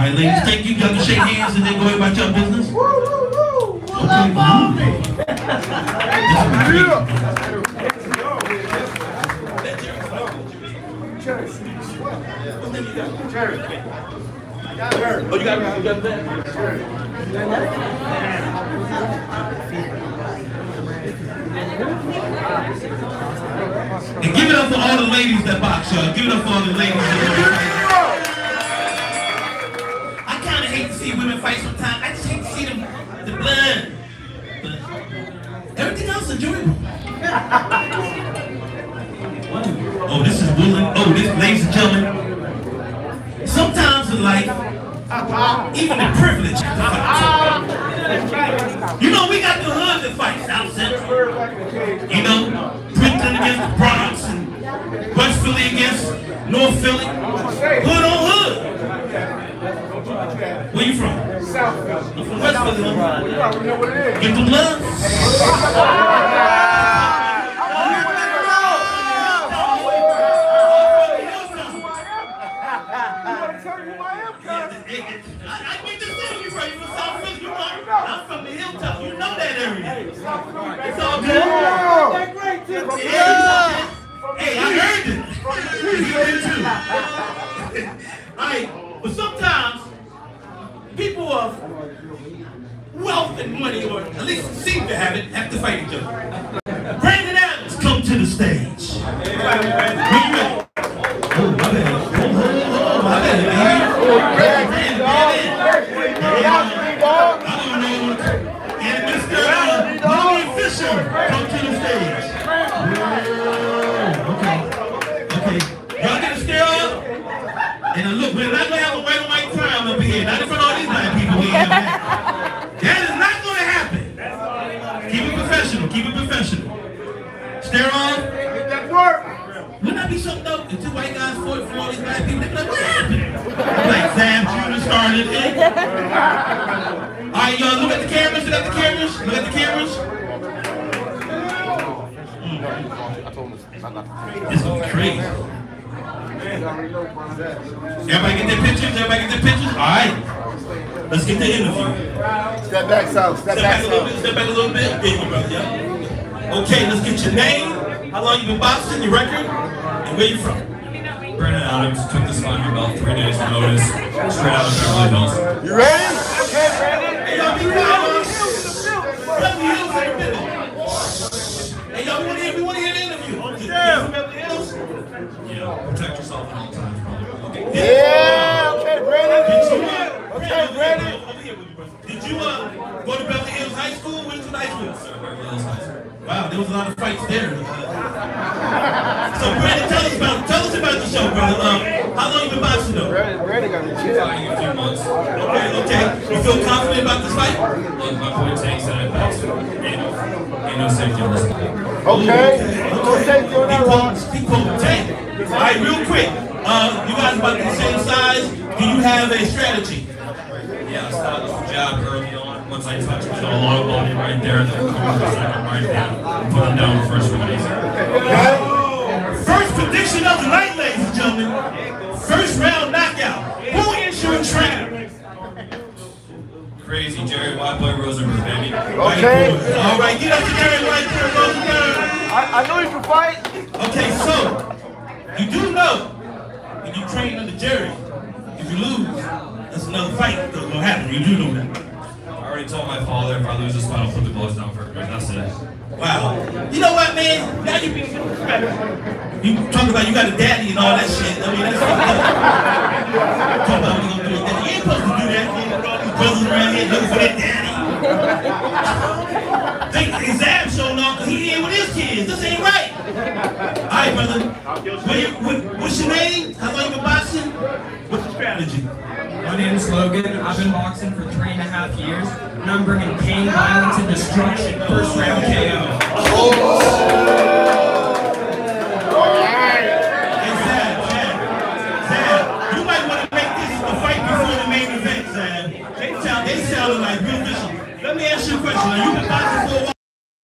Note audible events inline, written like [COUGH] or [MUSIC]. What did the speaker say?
right, ladies, thank you. Y'all can shake hands and then go about your business. Woo, woo, woo. On me. Oh, you got you got that? And give it up for all the ladies that box, y'all. Give it up for all the ladies. I just hate to see them, the blood. But everything else is enjoyable. [LAUGHS] Oh, this is woolen. Oh, this, ladies and gentlemen. Sometimes in life, even the privilege. You know, we got the hood that fight South Central. You know, Brooklyn against the Bronx and West Philly against North Philly. Hood. Where you from? I'm from West Philly. huh? Get the blood? I, I get this you from. You from South Philly. You know, I'm from the hilltop. You know that area. It's all good. Yeah. Hey, I heard it. You did too. All right, but sometimes people of wealth and money, or at least seem to have it, have to fight each other. Brandon Adams, come to the stage. Oh. Oh, oh, oh. And Mr. Fisher, come to the stage. Okay. Okay. Y'all get a stare up? And look, we're not gonna have a white on white crime up here. Not in front [LAUGHS] That is not gonna happen. Keep it professional. Keep it professional. Stare off. Wouldn't that be something though? If two white guys fought for all these black people, they'd be like, what happened? Like Sam Jr. started it. All right, y'all, look at the cameras. Look at the cameras. Look at the cameras. This gonna crazy. Everybody get their pictures? Everybody get their pictures? All right. Let's get the interview. Step back, South. Step Step back, back a little bit. Step back a little bit. There you go, brother. Yeah. Okay, let's get your name. How long you been boxing? Your record? And where you from? Brandon Adams took this fight in about three days' notice, straight out of Beverly Hills. You ready? Okay, Brandon. Hey, y'all be quiet. Beverly Hills in the middle. Hey, y'all, we want to hear, we want to hear the interview. Oh, yeah. From Beverly Hills? Yeah, protect yourself at all times, brother. Okay. Yeah, okay, Brandon. Okay, Brandon. over here with you, brother. Did you uh, go to Beverly Hills High School? Where did you go to high school? Beverly Hills High School. Wow, there was a lot of fights there. so, Brandon, tell us about tell us about the show, brother. Um, how long you been boxing though? Brandon, Brandon got me chill. Fighting a few months. Okay, okay. You feel confident about this fight? Look, my point takes that I boxed. Ain't no, ain't no safety on this fight. Okay. No safety on that rock. He quoted Tank. All right, real quick. Uh, you guys about the same size. Do you have a strategy? Yeah, I started with the jab early on. Once I touched it, a low body right there, then come to the second right hand. Put him down first one easy. First prediction of the night, ladies and gentlemen. First round knockout. Who is your trainer? Crazy Jerry White Boy Rosenberg, baby. Okay. All right, get up to Jerry White Boy, Rosenberg. I, I know you can fight. Okay, so you do know when you train under Jerry, if you lose, that's another fight that's gonna happen. You do know that. I already told my father if I lose this fight, I'll put the gloves down for him. That's it. Wow. You know what, man? Now you being disrespectful. You talk about you got a daddy and all that shit. I mean, that's fucked up. Talk about what you gonna do with daddy. You ain't supposed to do that. You ain't all these brothers around here looking for their daddy. Think his abs showing off because he ain't with his kids. This ain't right. All right, brother. What what, what's your name? boxing? What's the strategy? My name's Logan. I've been boxing for three and a half years, and I'm bringing pain, violence, and destruction. First round KO. They sounded like real Let me ask you a question. Are you been boxing for a while?